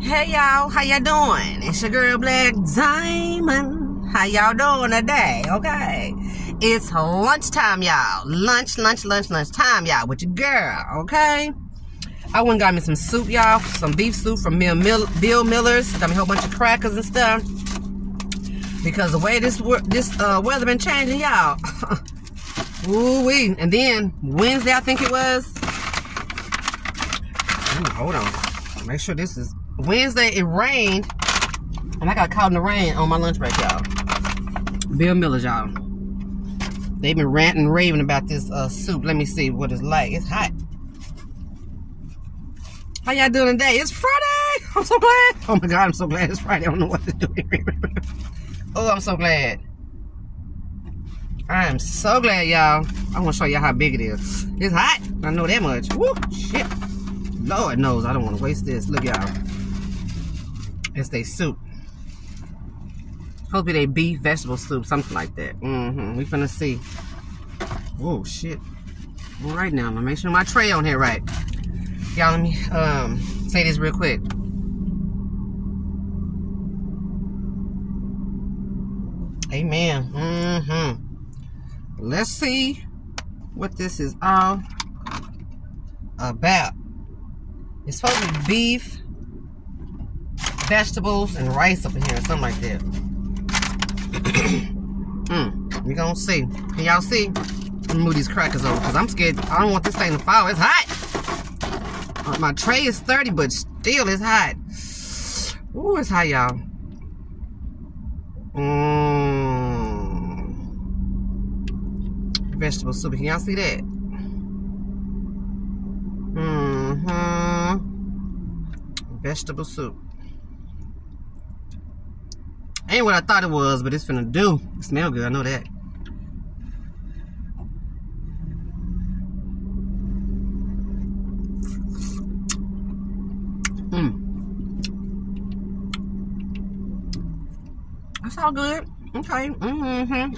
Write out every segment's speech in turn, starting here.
Hey y'all, how y'all doing? It's your girl Black Diamond. How y'all doing today? Okay. It's lunchtime, y'all. Lunch, lunch, lunch, lunch time, y'all, with your girl, okay? I went and got me some soup, y'all. Some beef soup from Bill, Mill Bill Miller's. Got me a whole bunch of crackers and stuff. Because the way this this uh, weather been changing, y'all. Ooh wee. And then Wednesday, I think it was. Ooh, hold on. Make sure this is Wednesday. It rained, and I got caught in the rain on my lunch break, y'all. Bill Miller's, y'all. They've been ranting and raving about this uh, soup. Let me see what it's like. It's hot. How y'all doing today? It's Friday. I'm so glad. Oh my God, I'm so glad it's Friday. I don't know what to do. oh, I'm so glad. I am so glad, y'all. I want to show y'all how big it is. It's hot. I know that much. Woo, shit. Lord knows I don't want to waste this. Look, y'all. It's a soup. Supposed to be a beef vegetable soup, something like that. Mm-hmm. We finna see. Oh shit. All right now, I'm gonna make sure my tray on here right. Y'all, let me um say this real quick. Amen. Mm-hmm. Let's see what this is all about. It's supposed to be beef, vegetables, and rice up in here, something like that. mm, we gonna see. Can y'all see? Me move these crackers over because I'm scared. I don't want this thing to fall. It's hot. Uh, my tray is 30, but still it's hot. Ooh, it's hot, y'all. Mmm. Vegetable soup. Can y'all see that? Mm-hmm. Vegetable soup. Ain't what I thought it was, but it's finna do. It smell good, I know that. Mmm. That's all good. Okay. Mm-hmm.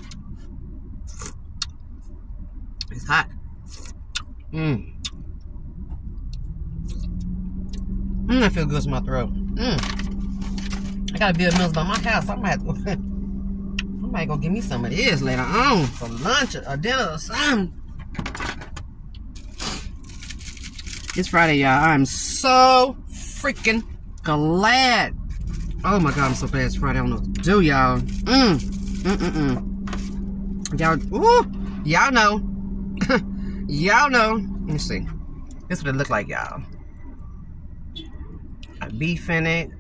It's hot. Mmm. Mmm, that feels good in my throat. Mmm. I got a Bill Mills by my house. I might, somebody gonna give me some of this later on for lunch or dinner or something. It's Friday, y'all. I'm so freaking glad. Oh my God, I'm so glad it's Friday. I don't know what to do, y'all. Mm mm mm. Y'all, ooh, y'all know y'all know. Let me see. This is what it look like, y'all. A beef in it.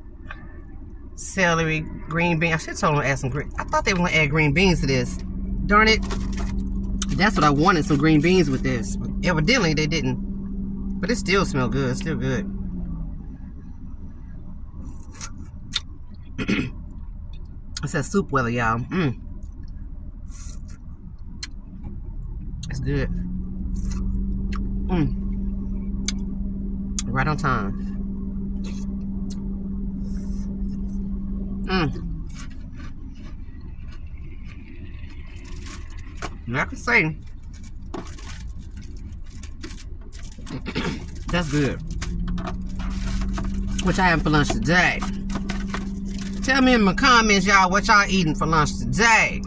Celery, green beans. I should have told them to add some green. I thought they were gonna add green beans to this. Darn it. That's what I wanted, some green beans with this. But evidently they didn't. But it still smell good. It's still good. it says soup weather, y'all. Mm. It's good. Mm. Right on time. Mm. And I can say that's good. Which I have for lunch today. Tell me in my comments, y'all, what y'all eating for lunch today.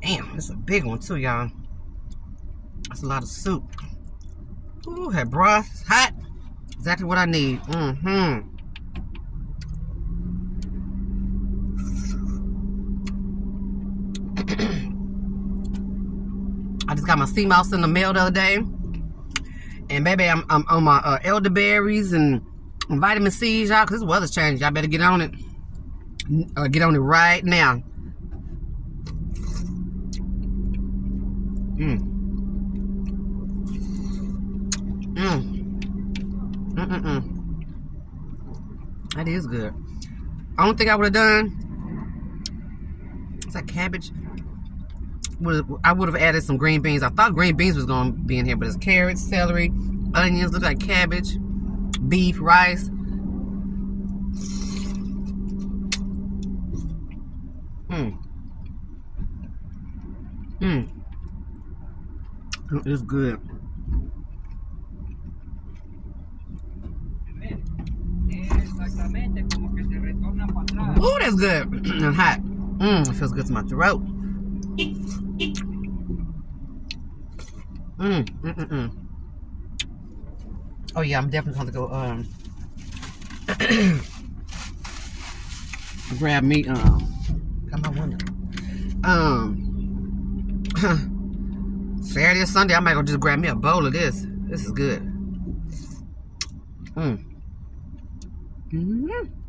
Damn, it's a big one too, y'all. That's a lot of soup. Ooh, that broth hot. Exactly what I need. Mm-hmm. I just got my sea moss in the mail the other day. And baby, I'm, I'm on my uh, elderberries and vitamin C's, y'all, because this weather's changing. Y'all better get on it. Uh, get on it right now. Mm. Mm. Mm-mm-mm. That is good. I don't think I would have done. Is that cabbage? I would have added some green beans. I thought green beans was going to be in here, but it's carrots, celery, onions, look like cabbage, beef, rice. Mmm. Mmm. It's good. Ooh, that's good and hot. Mmm, it feels good to my throat. Mmm, mm, mm, mm. Oh yeah, I'm definitely gonna go um grab me um got my window. Um Saturday or Sunday, I might go just grab me a bowl of this. This is good. Mm -hmm.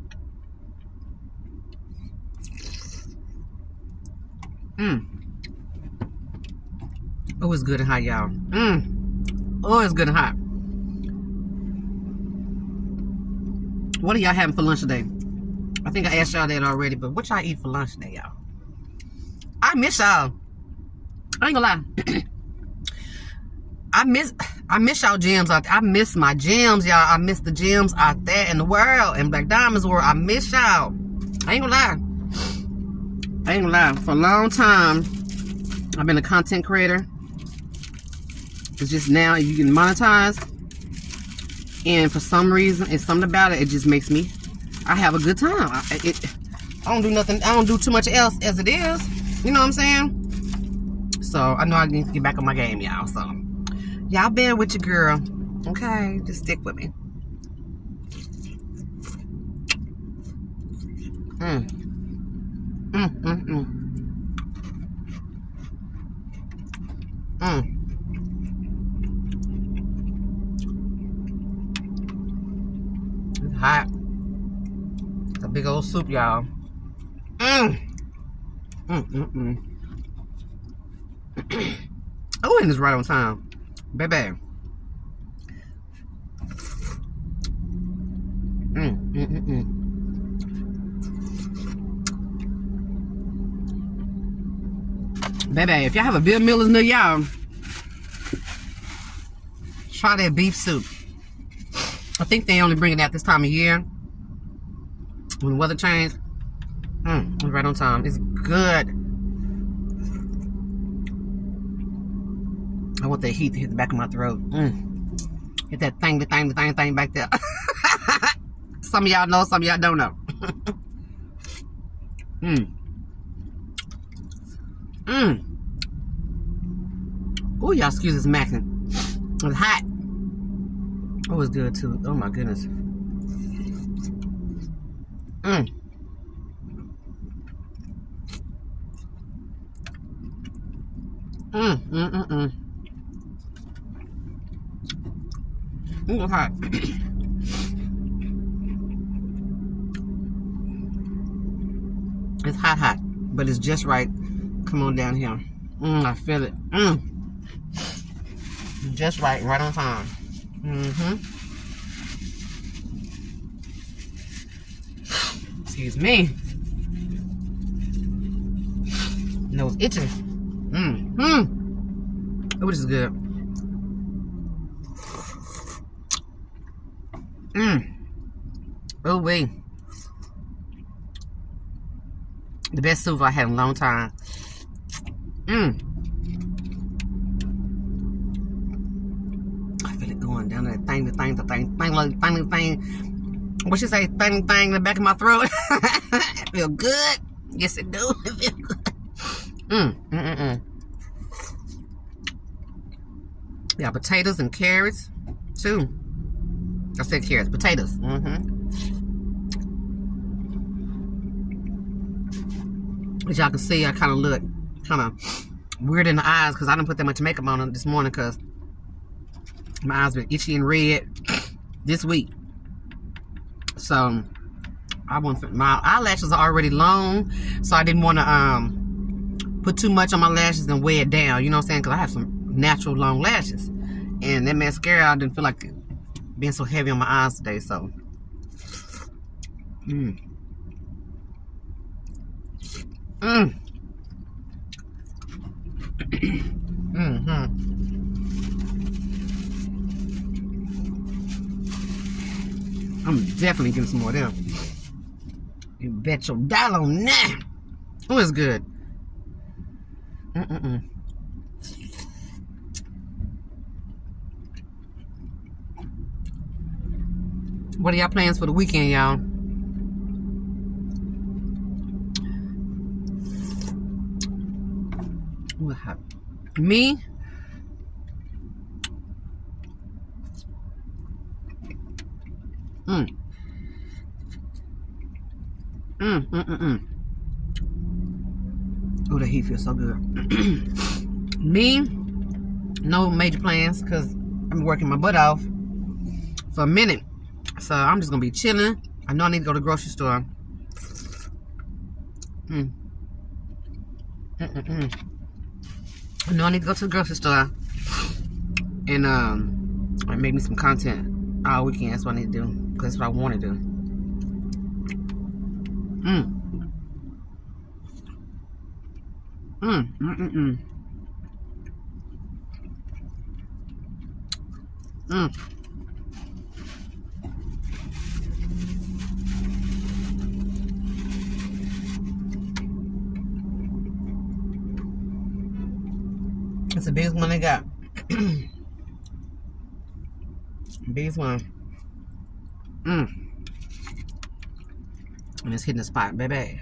Mmm. Oh, it's good and hot, y'all. Mmm. Oh, it's good and hot. What are y'all having for lunch today? I think I asked y'all that already, but what y'all eat for lunch today, y'all? I miss y'all. I ain't gonna lie. I miss I miss y'all gems. I miss my gems, y'all. I miss the gems out there in the world in Black Diamonds world. I miss y'all. I ain't gonna lie. I ain't gonna lie. For a long time, I've been a content creator. It's just now you can monetize. And for some reason, it's something about it. It just makes me, I have a good time. I, it, I don't do nothing. I don't do too much else as it is. You know what I'm saying? So I know I need to get back on my game, y'all. So y'all bear with your girl. Okay, just stick with me. Mm. Mm, mm, mm. Mm. hot. It's a big old soup, y'all. Mmm. Mmm, mmm, mmm. oh, and it's right on time. Baby. Mmm, mmm, mmm, mmm. Baby, if y'all have a Bill Miller's near y'all, try that beef soup. I think they only bring it out this time of year. When the weather changes. It's right on time. It's good. I want that heat to hit the back of my throat. Mm. Hit that thing, the thing, the thing, thing back there. some of y'all know, some of y'all don't know. Mmm. Mmm. Oh, y'all excuse this macking. It's hot. Oh, it's good too. Oh my goodness. Mmm. Mmm, mmm, mmm, mmm. Ooh, hot. it's hot, hot, but it's just right. Come on down here. Mmm, I feel it. Mmm. Just right, right on time. Mm-hmm. Excuse me. Nose itching. Mm-hmm. Oh, this is good. Mmm. Oh, wait. The best soup I had in a long time. Mmm. I feel it going down that thing, the thing, the thing, thing, thing, thing, thing. What you say? Thing, thing, in the back of my throat. it feel good. Yes, it do. It feel good. Mm, mm, mm. Yeah, potatoes and carrots, too. I said carrots, potatoes. Mm-hmm. As y'all can see, I kind of look kind of weird in the eyes because I didn't put that much makeup on this morning because my eyes been itchy and red this week. So I want my eyelashes are already long, so I didn't want to um put too much on my lashes and weigh it down. You know what I'm saying? Because I have some natural long lashes, and that mascara I didn't feel like being so heavy on my eyes today. So, mm. Mm. Mm-hmm. I'm definitely getting some more of them. You bet your dollar on that. Oh, it's good. Mm-mm-mm. What are y'all plans for the weekend, y'all? Me, mm. Mm, mm, mm, mm. Oh, the heat feels so good. Me, no major plans because I'm working my butt off for a minute. So I'm just going to be chilling. I know I need to go to the grocery store. Mm. Mm -mm. I need to go to the grocery store and um make me some content all weekend. That's what I need to do. Because that's what I want to do. Mm. Mm, mm, mm, mm. Mm. It's the biggest one they got. biggest one. Mmm. And it's hitting the spot, baby.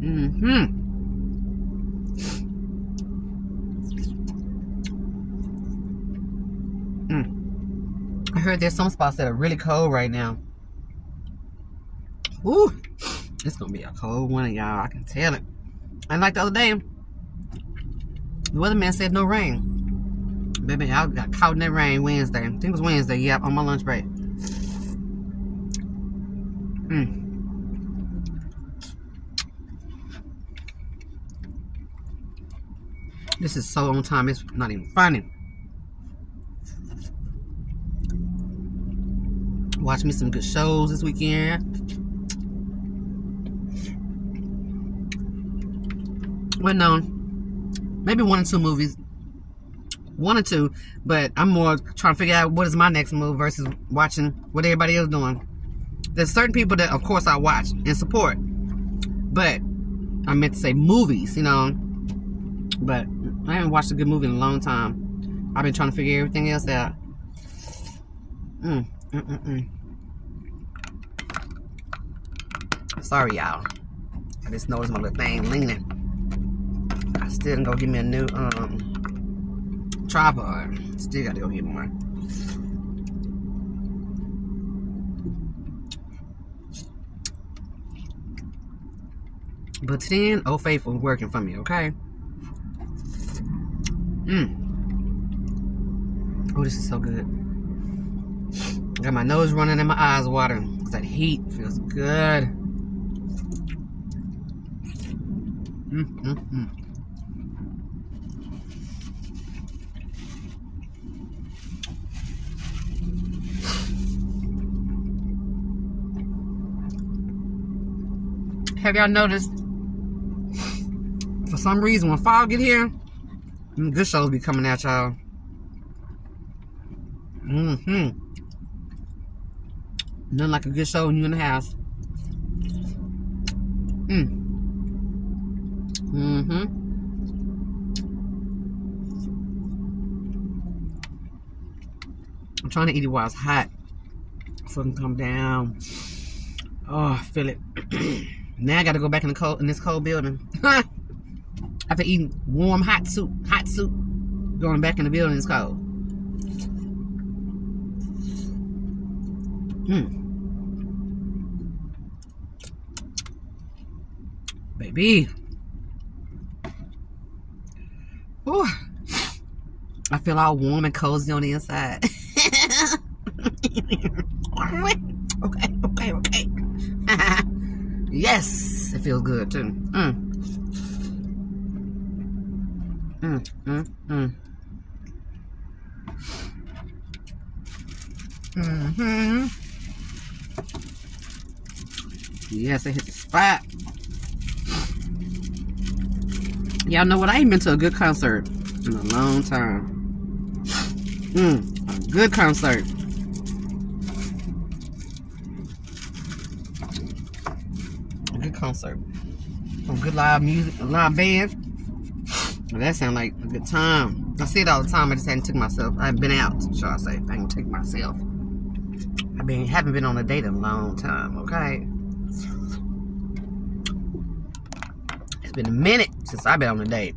Mm-hmm. Mm. I heard there's some spots that are really cold right now. Ooh, it's gonna be a cold one, y'all. I can tell it. And like the other day, the weatherman said no rain. Baby, I got caught in that rain Wednesday. I think it was Wednesday, yep, on my lunch break. Mm. This is so on time, it's not even funny. Watch me some good shows this weekend. Well, no, maybe one or two movies. One or two, but I'm more trying to figure out what is my next move versus watching what everybody else is doing. There's certain people that, of course, I watch and support, but I meant to say movies, you know. But I haven't watched a good movie in a long time. I've been trying to figure everything else out. Mm, mm, mm, mm. Sorry, y'all. I just noticed my little thing leaning. I still didn't go get me a new um tripod. Still gotta go get one. But then, oh faithful working for me, okay? Mmm. Oh, this is so good. Got my nose running and my eyes watering. That heat feels good. Mm, mm, mm. Have y'all noticed? For some reason, when fall get here, good shows be coming at y'all. Mm-hmm. Nothing like a good show when you in the house. Mm. Mm-hmm. I'm trying to eat it while it's hot. So it can come down. Oh, I feel it. now I gotta go back in the cold in this cold building. After eating warm hot soup, hot soup, going back in the building is cold. Hmm. Baby. Ooh. I feel all warm and cozy on the inside. okay, okay, okay. Yes, it feels good too. Mm. Mm, mm, mm. Mm-hmm. Yes, I hit the spot. Y'all know what? I ain't been to a good concert in a long time. Mm, a good concert. A good concert. Some good live music, a live band. Well, that sound like a good time. I see it all the time. I just hadn't took myself. I've been out, shall I say. I can take myself. I been haven't been on a date in a long time, okay? It's been a minute since I've been on a date.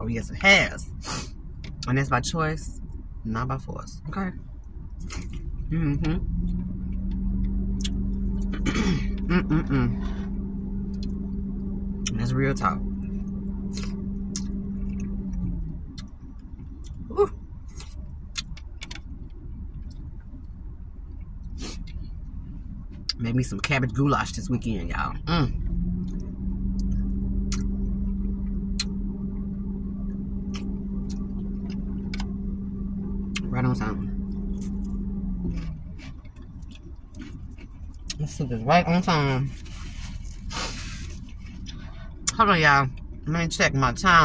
Oh, yes, it has. And that's by choice, not by force. Okay? Mm-hmm. Mm-mm-mm. That's real talk. Ooh. Made me some cabbage goulash this weekend, y'all. Mm. Right on time. This soup is right on time. Hold on, y'all. Let me check my time.